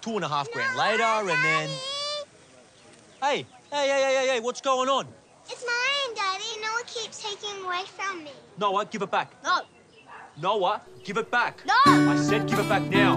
two and a half grand later, and then. Hey, hey, hey, hey, hey, hey, what's going on? It's mine, Daddy. Noah keeps taking away from me. Noah, give it back. No. Noah, give it back. No. I said give it back now.